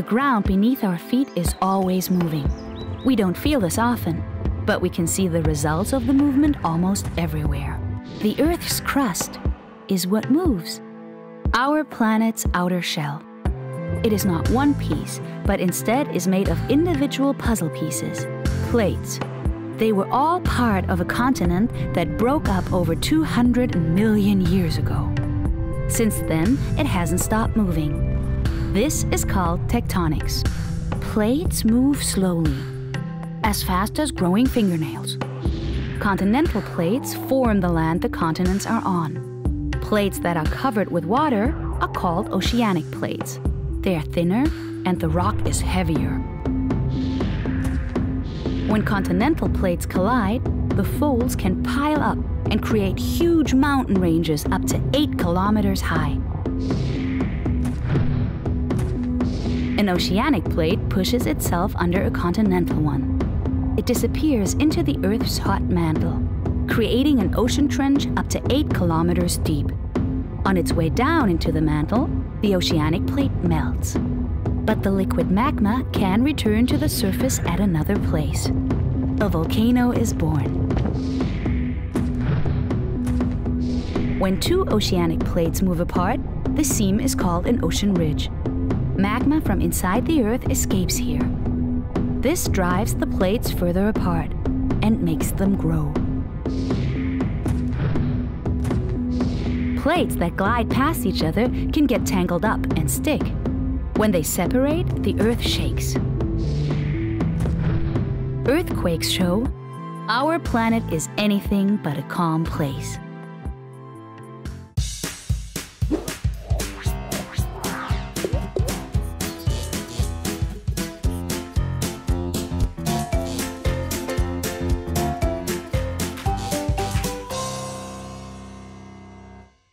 The ground beneath our feet is always moving. We don't feel this often, but we can see the results of the movement almost everywhere. The Earth's crust is what moves. Our planet's outer shell. It is not one piece, but instead is made of individual puzzle pieces, plates. They were all part of a continent that broke up over 200 million years ago. Since then, it hasn't stopped moving. This is called tectonics. Plates move slowly, as fast as growing fingernails. Continental plates form the land the continents are on. Plates that are covered with water are called oceanic plates. They are thinner and the rock is heavier. When continental plates collide, the folds can pile up and create huge mountain ranges up to 8 kilometers high. An oceanic plate pushes itself under a continental one. It disappears into the Earth's hot mantle, creating an ocean trench up to 8 kilometers deep. On its way down into the mantle, the oceanic plate melts. But the liquid magma can return to the surface at another place. A volcano is born. When two oceanic plates move apart, the seam is called an ocean ridge. Magma from inside the Earth escapes here. This drives the plates further apart and makes them grow. Plates that glide past each other can get tangled up and stick. When they separate, the Earth shakes. Earthquakes show our planet is anything but a calm place.